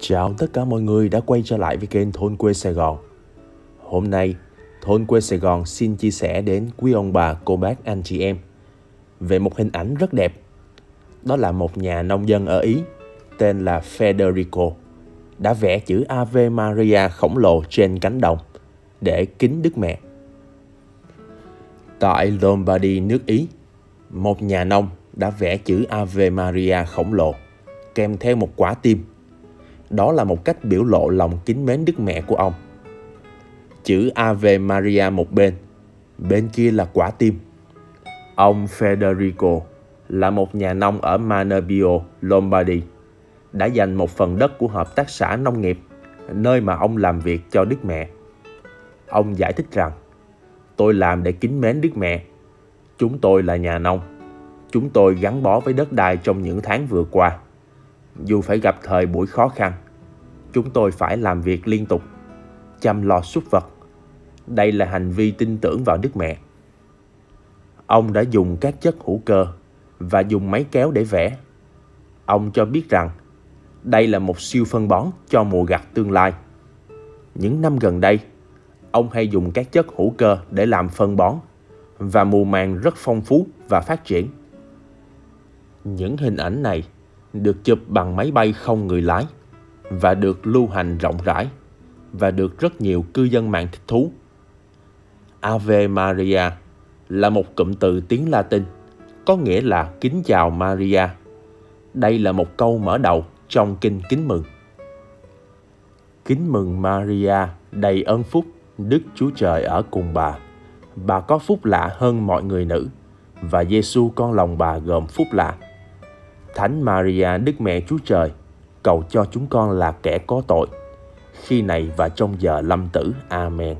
Chào tất cả mọi người đã quay trở lại với kênh Thôn quê Sài Gòn. Hôm nay, Thôn quê Sài Gòn xin chia sẻ đến quý ông bà, cô bác, anh chị em về một hình ảnh rất đẹp. Đó là một nhà nông dân ở Ý tên là Federico đã vẽ chữ Ave Maria khổng lồ trên cánh đồng để kính Đức Mẹ. Tại Lombardy, nước Ý, một nhà nông đã vẽ chữ Ave Maria khổng lồ kèm theo một quả tim. Đó là một cách biểu lộ lòng kính mến Đức Mẹ của ông. Chữ Ave Maria một bên, bên kia là quả tim. Ông Federico là một nhà nông ở Manerbio, Lombardy, đã dành một phần đất của hợp tác xã nông nghiệp, nơi mà ông làm việc cho Đức Mẹ. Ông giải thích rằng, tôi làm để kính mến Đức Mẹ. Chúng tôi là nhà nông. Chúng tôi gắn bó với đất đai trong những tháng vừa qua. Dù phải gặp thời buổi khó khăn, chúng tôi phải làm việc liên tục, chăm lo súc vật. Đây là hành vi tin tưởng vào Đức Mẹ. Ông đã dùng các chất hữu cơ và dùng máy kéo để vẽ. Ông cho biết rằng đây là một siêu phân bón cho mùa gặt tương lai. Những năm gần đây, ông hay dùng các chất hữu cơ để làm phân bón và mùa màng rất phong phú và phát triển. Những hình ảnh này được chụp bằng máy bay không người lái và được lưu hành rộng rãi và được rất nhiều cư dân mạng thích thú. Ave Maria là một cụm từ tiếng Latin có nghĩa là kính chào Maria. Đây là một câu mở đầu trong kinh kính mừng. Kính mừng Maria đầy ơn phúc, Đức Chúa Trời ở cùng bà. Bà có phúc lạ hơn mọi người nữ và Giêsu con lòng bà gồm phúc lạ. Thánh Maria Đức Mẹ Chúa Trời, cầu cho chúng con là kẻ có tội, khi này và trong giờ lâm tử. Amen.